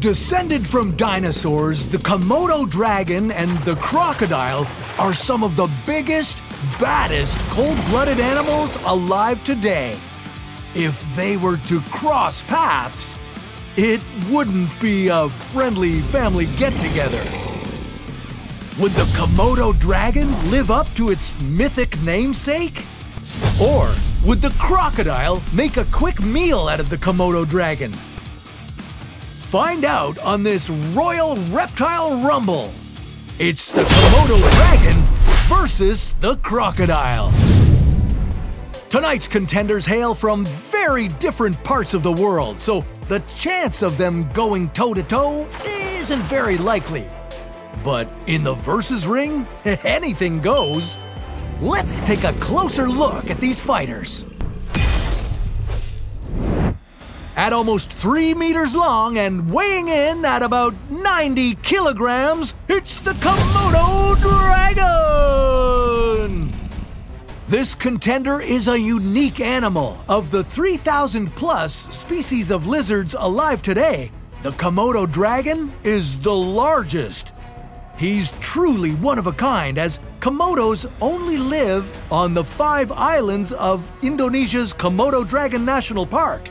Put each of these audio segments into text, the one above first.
Descended from dinosaurs, the Komodo dragon and the crocodile are some of the biggest, baddest cold blooded animals alive today. If they were to cross paths, it wouldn't be a friendly family get together. Would the Komodo dragon live up to its mythic namesake? Or would the crocodile make a quick meal out of the Komodo dragon? Find out on this Royal Reptile Rumble. It's the Komodo dragon versus the crocodile. Tonight's contenders hail from very different parts of the world, so the chance of them going toe to toe isn't very likely. But in the versus ring, anything goes. Let's take a closer look at these fighters. At almost 3 meters long and weighing in at about 90 kilograms, it's the Komodo Dragon! This contender is a unique animal. Of the 3,000 plus species of lizards alive today, the Komodo dragon is the largest. He's truly one of a kind, as Komodos only live on the five islands of Indonesia's Komodo Dragon National Park.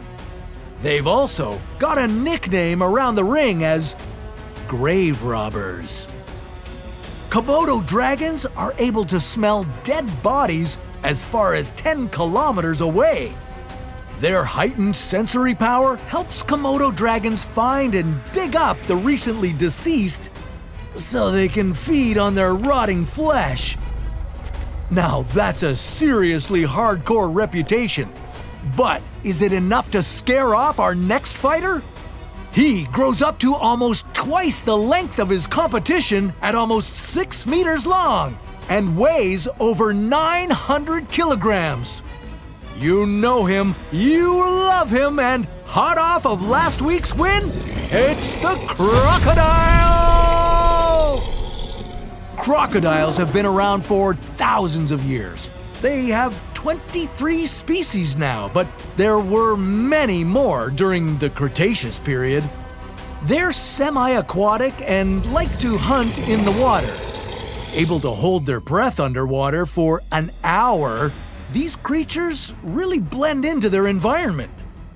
They've also got a nickname around the ring as grave robbers. Komodo dragons are able to smell dead bodies as far as 10 kilometers away. Their heightened sensory power helps Komodo dragons find and dig up the recently deceased so they can feed on their rotting flesh. Now, that's a seriously hardcore reputation. But is it enough to scare off our next fighter? He grows up to almost twice the length of his competition at almost 6 meters long and weighs over 900 kilograms. You know him, you love him, and hot off of last week's win, it's the Crocodile! Crocodiles have been around for thousands of years. They have 23 species now, but there were many more during the Cretaceous period. They're semi aquatic and like to hunt in the water. Able to hold their breath underwater for an hour, these creatures really blend into their environment.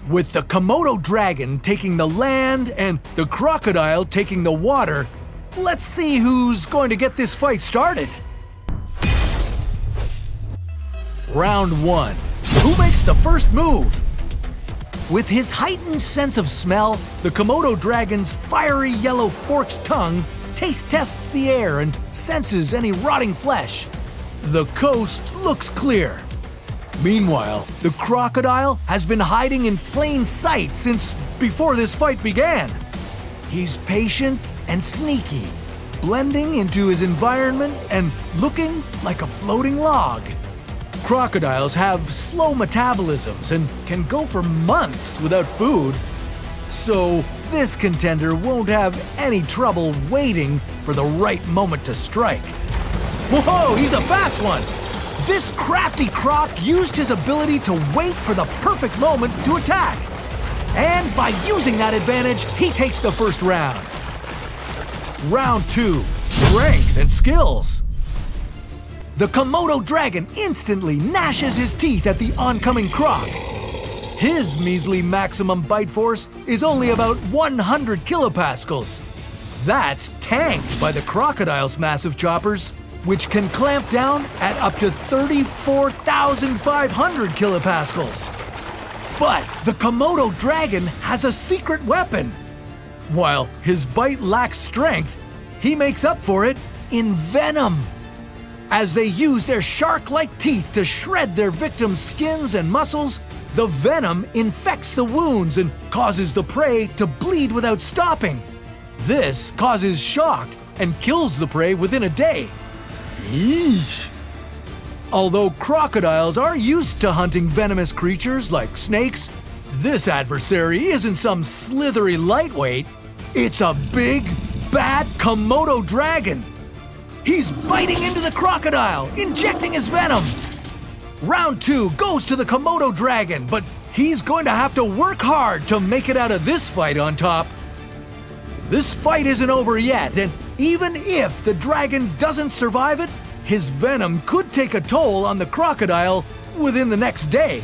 With the Komodo dragon taking the land and the crocodile taking the water, let's see who's going to get this fight started. Round 1. Who makes the first move? With his heightened sense of smell, the Komodo dragon's fiery yellow forked tongue taste tests the air and senses any rotting flesh. The coast looks clear. Meanwhile, the crocodile has been hiding in plain sight since before this fight began. He's patient and sneaky, blending into his environment and looking like a floating log. Crocodiles have slow metabolisms and can go for months without food. So, this contender won't have any trouble waiting for the right moment to strike. Whoa, he's a fast one! This crafty croc used his ability to wait for the perfect moment to attack. And by using that advantage, he takes the first round. Round 2 Strength and Skills. The Komodo dragon instantly gnashes his teeth at the oncoming croc. His measly maximum bite force is only about 100 kilopascals. That's tanked by the crocodile's massive choppers, which can clamp down at up to 34,500 kilopascals. But the Komodo dragon has a secret weapon. While his bite lacks strength, he makes up for it in venom. As they use their shark like teeth to shred their victims' skins and muscles, the venom infects the wounds and causes the prey to bleed without stopping. This causes shock and kills the prey within a day. Yeesh. Although crocodiles are used to hunting venomous creatures like snakes, this adversary isn't some slithery lightweight. It's a big, bad Komodo dragon. He's biting into the crocodile, injecting his venom. Round two goes to the Komodo dragon, but he's going to have to work hard to make it out of this fight on top. This fight isn't over yet, and even if the dragon doesn't survive it, his venom could take a toll on the crocodile within the next day,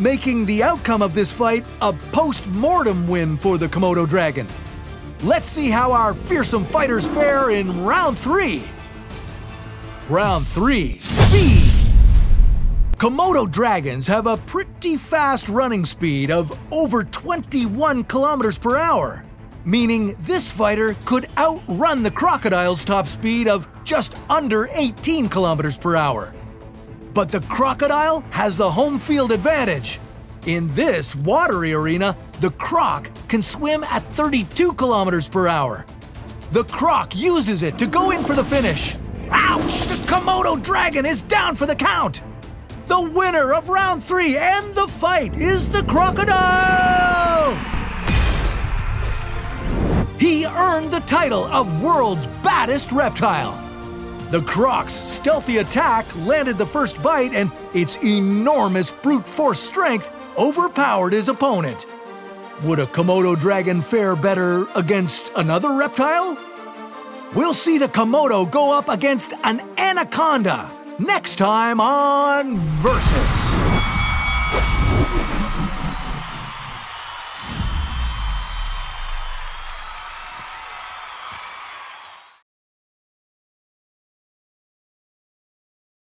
making the outcome of this fight a post mortem win for the Komodo dragon. Let's see how our fearsome fighters fare in round three. Round three Speed! Komodo dragons have a pretty fast running speed of over 21 kilometers per hour, meaning this fighter could outrun the crocodile's top speed of just under 18 kilometers per hour. But the crocodile has the home field advantage. In this watery arena, the croc can swim at 32 kilometers per hour. The croc uses it to go in for the finish. Ouch! The Komodo dragon is down for the count! The winner of round three and the fight is the crocodile! He earned the title of world's baddest reptile. The croc's stealthy attack landed the first bite, and its enormous brute force strength overpowered his opponent. Would a Komodo dragon fare better against another reptile? We'll see the Komodo go up against an anaconda next time on Versus.